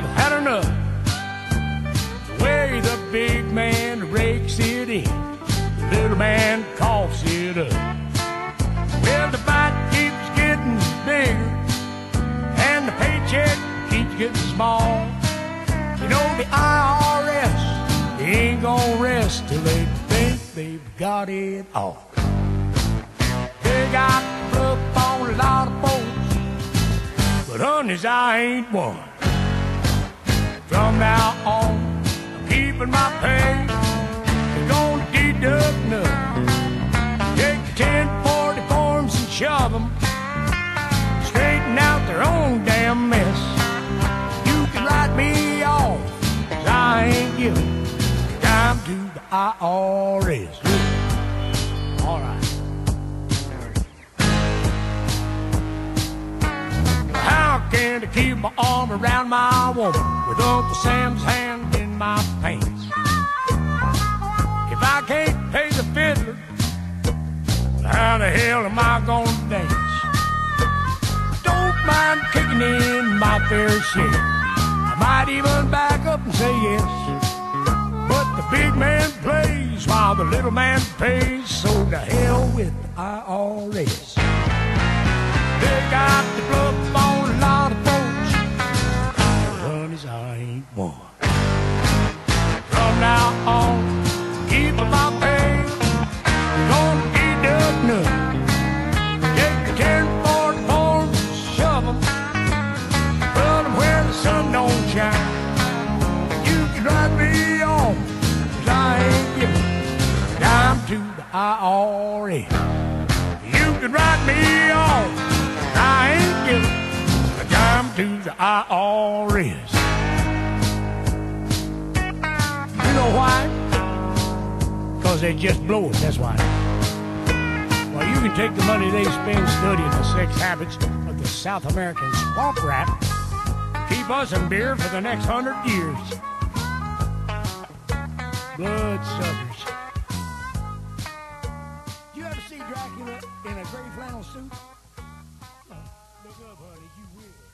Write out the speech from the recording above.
say the way the big man rakes it in, the little man coughs it up. Well, the bite keeps getting bigger, and the paycheck keeps getting small. You know the IRS ain't gonna rest till they think they've got it all. They got bluff on a lot of folks, but honeys, I ain't one. From now on, I'm keeping my pay. They're gonna deduct nothing. Take the 1040 forms and shove them. Straighten out their own damn mess. You can write me off, 'cause I ain't giving time to the IRS. All right. Can I keep my arm around my woman with Uncle Sam's hand in my pants? If I can't pay the fiddler, how the hell am I gonna dance? Don't mind kicking in my fair share. I might even back up and say yes. But the big man plays while the little man pays, so the hell with the IRS. One. From now on, keep my pay. Gonna deduct nothing. Take the 1040 forms, shove 'em. Put 'em where the sun don't shine. You can write me off, 'cause I ain't giving a dime to the IRS. You can write me off. I ain't giving a dime to the IRS. Because they just blow it, that's why. Well, you can take the money they spend studying the sex habits of the South American swamp rat keep us in beer for the next hundred years. Blood suckers. You ever see Dracula in a gray flannel suit? Oh, look up, honey, you will.